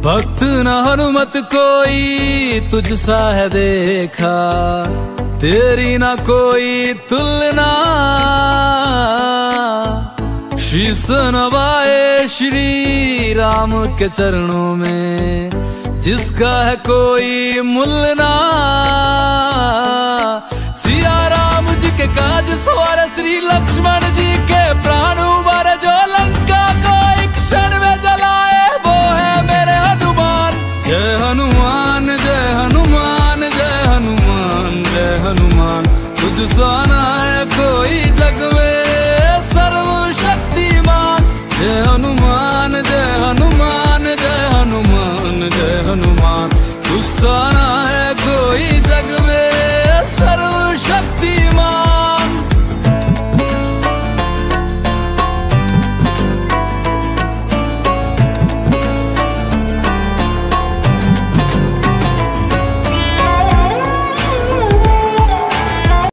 भक्त न हनुमत कोई तुझ सा है देखा। तेरी ना कोई तुलना। शीस नवाए श्री राम के चरणों में, जिसका है कोई मुलना। सिया राम जी के काज सवार श्री लक्ष्मण जी। कोई जग में सर्वशक्तिमान